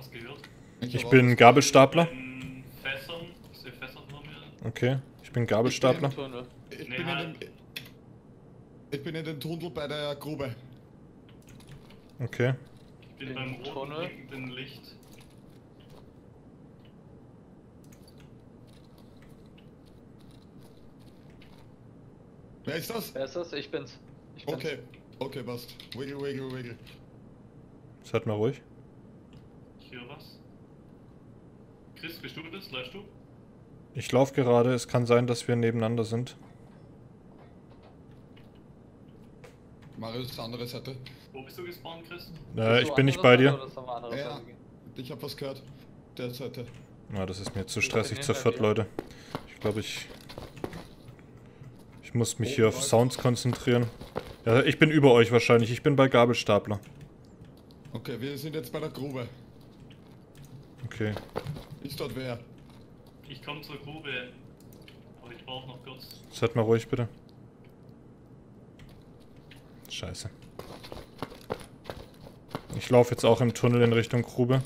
was gehört. Ich bin Gabelstapler. In Fässern. Ich sehe Fässer vor mir. Okay, ich bin Gabelstapler. Ich Nee, bin, halt. in dem, ich bin in den Tunnel bei der Grube. Okay. Ich bin Im beim roten Tunnel. blinkenden Licht. Wer ist das? Wer ist das? Ich bin's. Ich bin's. Okay, okay, passt. Wiggle, wiggle, wiggle. Seid mal ruhig. Ich höre was. Chris, bist du das? Läufst du? Ich laufe gerade, es kann sein, dass wir nebeneinander sind. Marius, andere Seite. Wo bist du gespawnt, Chris? Äh, ich bin nicht bei dir. Ja. Ich hab was gehört. Der Seite. Na, das ist mir zu stressig bin zu hinter viert. Leute. Ich glaube, ich... Ich muss mich Oh, hier auf. Sounds konzentrieren. Ja, ich bin über euch wahrscheinlich. Ich bin bei Gabelstapler. Okay, wir sind jetzt bei der Grube. Okay. Dort wer? Ich komme zur Grube. Aber ich brauche noch kurz. Seid mal ruhig, bitte. Scheiße. Ich laufe jetzt auch im Tunnel in Richtung Grube.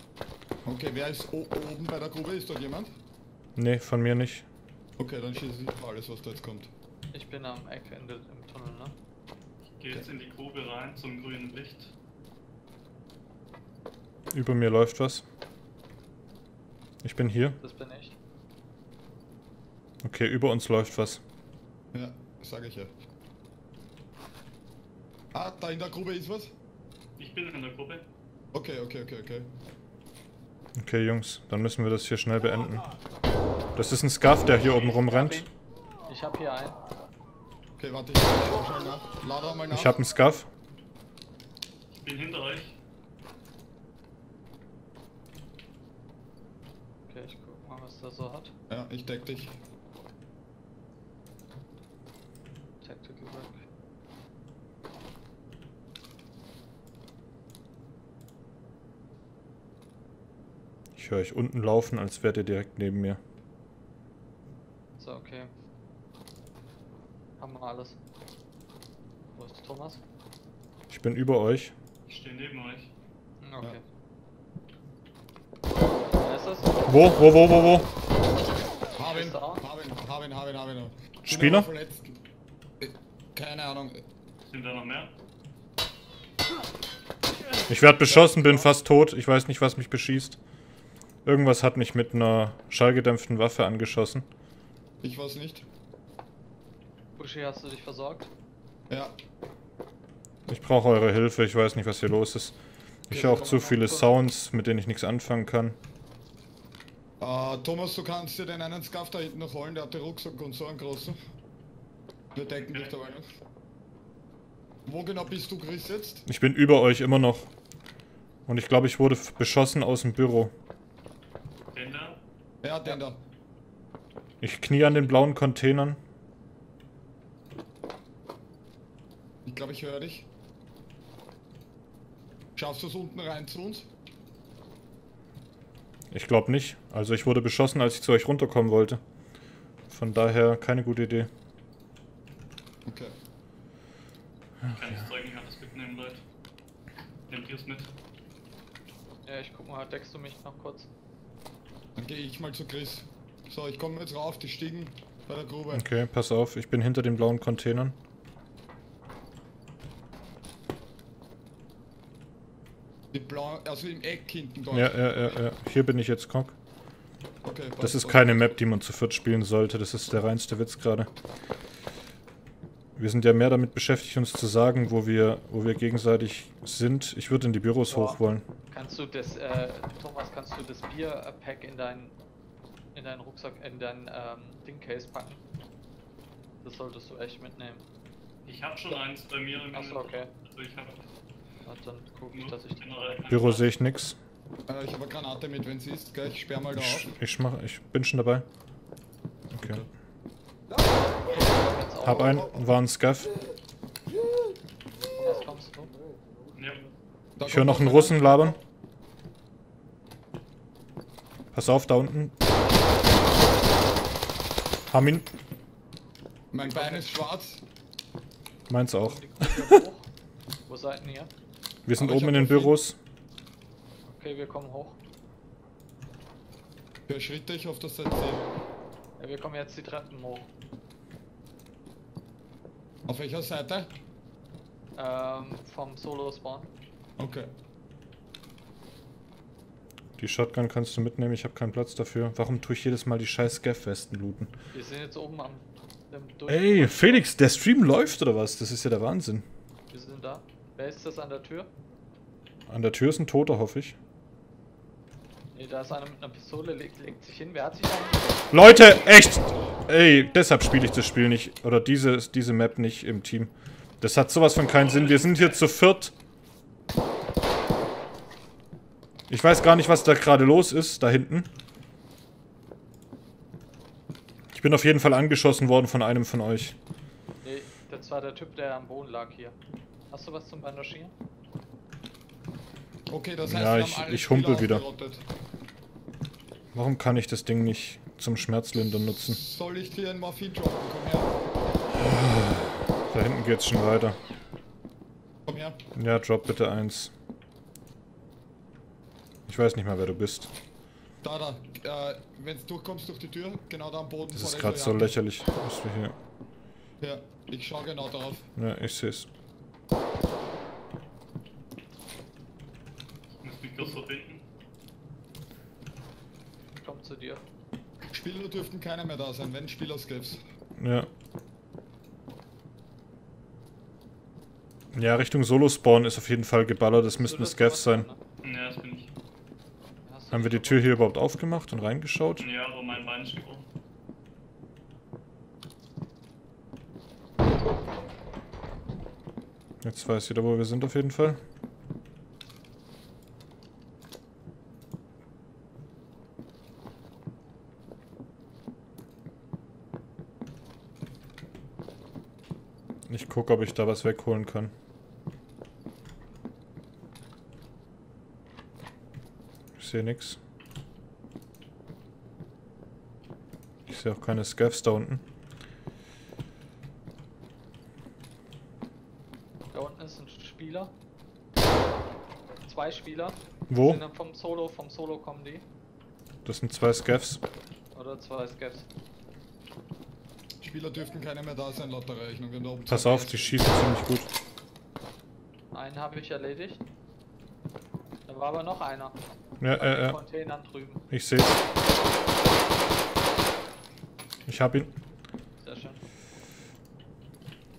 Okay, wer ist oben bei der Grube? Ist dort jemand? Nee, von mir nicht. Okay, dann schieße ich alles, was da jetzt kommt. Ich bin am Eckende im Tunnel, ne? Ich gehe jetzt in die Grube rein zum grünen Licht. Über mir läuft was. Ich bin hier. Das bin ich. Okay, über uns läuft was. Ja, sage ich ja. Ah, da in der Grube ist was? Ich bin in der Gruppe. Okay, okay, okay, okay. Okay, Jungs, dann müssen wir das hier schnell beenden. Das ist ein Scarf, der hier oben rumrennt. Ich hab hier einen. Okay, warte, ich schau schnell nach. Lade mal nach. Ich habe einen Scarf. Ich bin hinter euch. Okay, ich guck mal, was der so hat. Ja, ich deck dich. Tactical Work. Ich höre euch unten laufen, als wärt ihr direkt neben mir. So, okay. Haben wir alles. Wo ist Thomas? Ich bin über euch. Ich stehe neben euch. Okay. Das? Wo, wo, wo, wo, wo? Hab ihn, Ist auch? hab ihn, hab ihn, hab ihn, hab ihn. Bin Spieler? Keine Ahnung. Sind da noch mehr? Ich werde beschossen, bin fast tot. Ich weiß nicht, was mich beschießt. Irgendwas hat mich mit einer schallgedämpften Waffe angeschossen. Ich weiß nicht. Bushi, hast du dich versorgt? Ja, Ich brauche eure Hilfe, ich weiß nicht, was hier los ist. Ich höre auch zu viele Sounds, mit denen ich nichts anfangen kann. Äh, Thomas, du kannst dir den einen Scarf da hinten noch holen, der hat den Rucksack und so einen großen. Wir decken dich dabei noch. Wo genau bist du, Chris, jetzt? Ich bin über euch immer noch. Und ich glaube, ich wurde beschossen aus dem Büro. Den da? Ja, den da. Ich knie an den blauen Containern. Ich glaube, ich höre dich. Schaffst du es unten rein zu uns? Ich glaube nicht. Also ich wurde beschossen, als ich zu euch runterkommen wollte. Von daher keine gute Idee. Okay. Kann ich das Zeug nicht alles mitnehmen, Leute? Nehmt ihr es mit? Ja, ich guck mal, deckst du mich noch kurz? Dann gehe ich mal zu Chris. So, ich komme jetzt rauf, die Stiegen bei der Grube. Okay, pass auf, ich bin hinter den blauen Containern. Blau, also im Eck hinten dort. Ja, ja, ja, ja. Hier bin ich jetzt, Cock. Okay, Das ist keine Map, die man zu viert spielen sollte. Das ist der reinste Witz gerade. Wir sind ja mehr damit beschäftigt, uns zu sagen, wo wir, wo wir gegenseitig sind. Ich würde in die Büros Ja. hoch wollen. Kannst du das, äh, Thomas, kannst du das Bier-Pack in deinen, in deinen Rucksack, in deinen, ähm, Dingcase packen? Das solltest du echt mitnehmen. Ich habe schon eins bei mir im Achso, okay. Also ich habe Dann guck ich, dass ich keinen Büro sehe ich nix. Äh, ich habe eine Granate mit, wenn sie ist, gell? Ich sperr mal da Ich, auf. ich, mach, ich bin schon dabei. Okay. Hab einen, war ein Scaff. Ich höre noch einen. Russen labern. Pass auf, da unten. Haben ihn. Mein Bein ist schwarz. Meins auch. Wo seid ihr? Wir sind Aber oben in den Büros. Okay, wir kommen hoch. Wer Schritte? Ich hoffe, das ihr. Ja, wir kommen jetzt die Treppen hoch. Auf welcher Seite? Ähm, vom Solo-Spawn. Okay. Die Shotgun kannst du mitnehmen, ich habe keinen Platz dafür. Warum tue ich jedes Mal die scheiß Gaff-Westen looten? Wir sind jetzt oben am Ey, Felix, der Stream läuft oder was? Das ist ja der Wahnsinn. Wir sind da. Wer ist das an der Tür? An der Tür ist ein Toter, hoffe ich. Nee, da ist einer mit einer Pistole, legt, legt sich hin. Wer hat sich da Leute, echt! Ey, deshalb spiele ich das Spiel nicht. Oder diese, diese Map nicht im Team. Das hat sowas von keinen Sinn. Wir sind hier zu viert. Ich weiß gar nicht, was da gerade los ist, da hinten. Ich bin auf jeden Fall angeschossen worden von einem von euch. Nee, das war der Typ, der am Boden lag hier. Hast du was zum Bandagieren? Okay, das heißt, Ja, wir ich- ich humpel wieder. Warum kann ich das Ding nicht zum Schmerzlindern nutzen? Soll ich dir ein Morphin droppen? Komm her. Da hinten geht's schon weiter. Komm her. Ja, drop bitte eins. Ich weiß nicht mal, wer du bist. Da, da. Äh, wenn du durchkommst durch die Tür, genau da am Boden. Das ist gerade so lächerlich, was wir hier... Ja, ich schau genau drauf. Ja, ich seh's. Ich muss mich kurz verbinden. Ich komm zu dir. Spieler dürften keine mehr da sein, wenn Spieler Skips. Ja. Ja, Richtung Solo-Spawn ist auf jeden Fall geballert. Das müssten Scavs sein. ne? Ja, das bin ich. Haben wir die Tür hier überhaupt aufgemacht und reingeschaut? Ja, aber mein Bein ist gebrochen. Jetzt weiß jeder, wo wir sind auf jeden Fall. Ich gucke, ob ich da was wegholen kann. Ich sehe nix. Ich sehe auch keine Scavs da unten. Da unten ist ein Spieler. Zwei Spieler. Wo? Vom Solo, vom Solo kommen die. Das sind zwei Scavs. Oder zwei Scavs. Spieler dürften keine mehr da sein, laut der Rechnung. Wenn oben Pass auf, die schießen ziemlich gut. Einen habe ich erledigt. Da war aber noch einer. Ja, Bei äh, äh. Containern drüben. Ich sehe. Ich hab ihn. Sehr schön.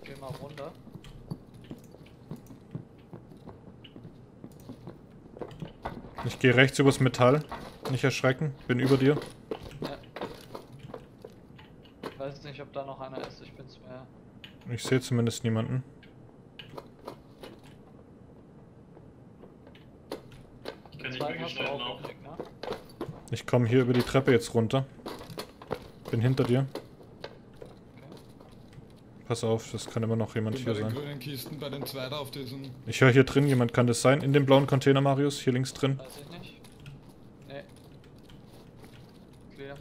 Geh mal runter. Ich gehe rechts übers Metall. Nicht erschrecken. Bin über dir. Ja. Ich weiß nicht, ob da noch einer ist. Ich bin's mir. Ich sehe zumindest niemanden. Ich kann nicht mehr schnell ne? Ich komme hier über die Treppe jetzt runter. Bin hinter dir. Okay. Pass auf, das kann immer noch jemand hier sein. Ich höre hier drin, jemand kann das sein. In dem blauen Container, Marius. Hier links drin. Weiß ich nicht. Nee. Clear.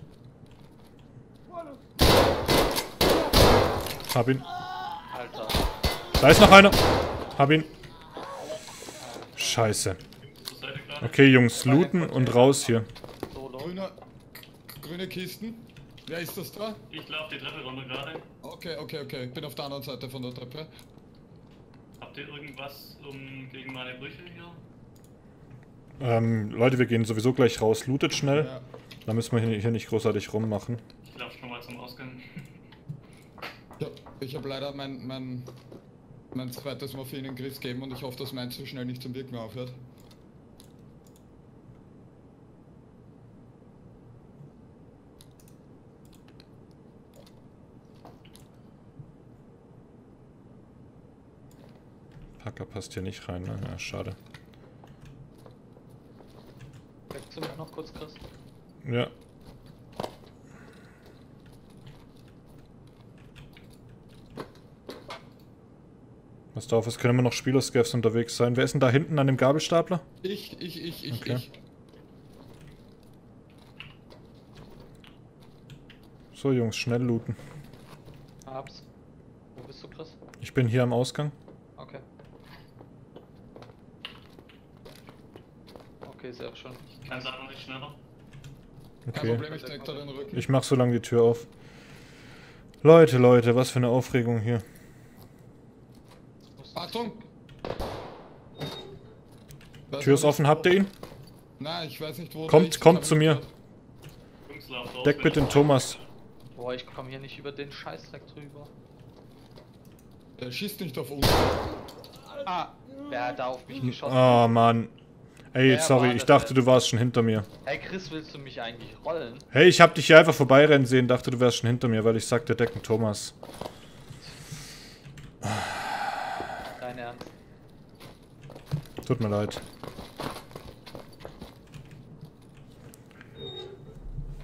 Hab ihn. Alter. Da ist noch einer. Hab ihn. Scheiße. Okay, Jungs, looten und raus hier. Grüne, grüne Kisten. Wer ist das da? Ich laufe die Treppe runter gerade. Okay, okay, okay. Bin auf der anderen Seite von der Treppe. Habt ihr irgendwas um gegen meine Brüche hier? Ähm, Leute, wir gehen sowieso gleich raus. Lootet schnell. Ja. Da müssen wir hier hier nicht großartig rummachen. Ich laufe schon mal zum Ausgang. Ich habe leider mein, mein, mein zweites Morphin in den Griff gegeben und ich hoffe, dass meins so schnell nicht zum Wirken aufhört. Packer passt hier nicht rein, ne? Ja, schade. Wechseln wir noch kurz, Chris. Ja. Was drauf ist, können immer noch Spieler-Scavs unterwegs sein. Wer ist denn da hinten an dem Gabelstapler? Ich, ich, ich, ich, Okay. ich. So, Jungs, schnell looten. Hab's. Wo bist du, Chris? Ich bin hier am Ausgang. Okay. Okay, sehr schön. Ich kann es einfach nicht schneller. Kein Okay. Problem, ich deck da den Rücken. Ich mach so lange die Tür auf. Leute, Leute, was für eine Aufregung hier. Achtung! Weiß Tür ist offen, habt ihr ihn? Nein, ich weiß nicht wo. Kommt- kommt zu mir. Deck bitte den Thomas. Boah, ich komme hier nicht über den Scheißdreck drüber. Der schießt nicht auf uns. Ah, wer hat da auf mich geschossen? Oh Mann. Ey, Wer sorry, ich dachte, du warst schon hinter mir. Hey Chris, willst du mich eigentlich rollen? Hey, ich hab dich hier einfach vorbeirennen sehen, dachte, du wärst schon hinter mir, weil ich sagte, decken Thomas. Dein Ernst? Tut mir leid.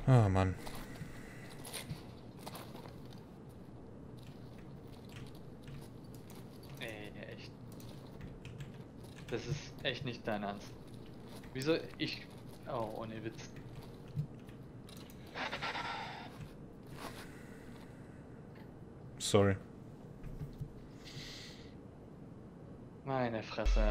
Ah, Mann. Nee, echt. Das ist echt nicht dein Ernst. Wieso ich... Oh, ohne Witz. Sorry. Meine Fresse.